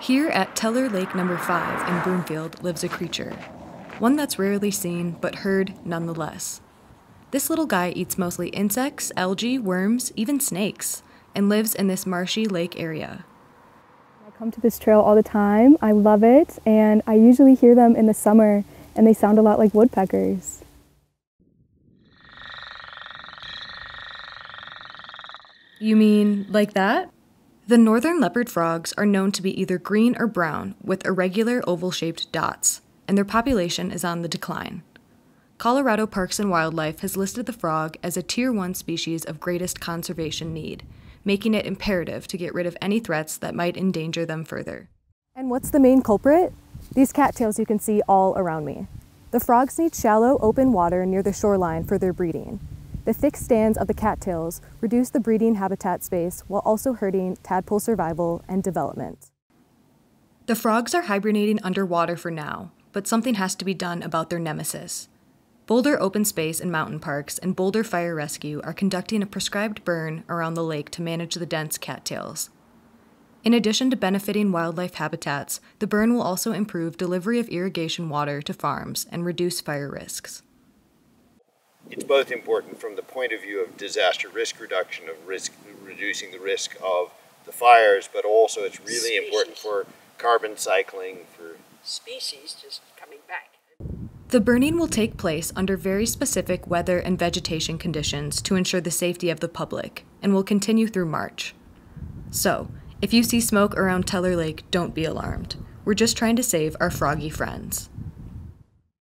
Here at Teller Lake Number 5 in Broomfield lives a creature, one that's rarely seen but heard nonetheless. This little guy eats mostly insects, algae, worms, even snakes, and lives in this marshy lake area. I come to this trail all the time. I love it, and I usually hear them in the summer, and they sound a lot like woodpeckers. You mean like that? The northern leopard frogs are known to be either green or brown with irregular oval shaped dots, and their population is on the decline. Colorado Parks and Wildlife has listed the frog as a Tier 1 species of greatest conservation need, making it imperative to get rid of any threats that might endanger them further. And what's the main culprit? These cattails you can see all around me. The frogs need shallow, open water near the shoreline for their breeding. The thick stands of the cattails reduce the breeding habitat space while also hurting tadpole survival and development. The frogs are hibernating underwater for now, but something has to be done about their nemesis. Boulder Open Space and Mountain Parks and Boulder Fire Rescue are conducting a prescribed burn around the lake to manage the dense cattails. In addition to benefiting wildlife habitats, the burn will also improve delivery of irrigation water to farms and reduce fire risks it's both important from the point of view of disaster risk reduction, of risk reducing the risk of the fires, but also it's really species. important for carbon cycling for species just coming back. The burning will take place under very specific weather and vegetation conditions to ensure the safety of the public and will continue through March. So, if you see smoke around Teller Lake, don't be alarmed. We're just trying to save our froggy friends.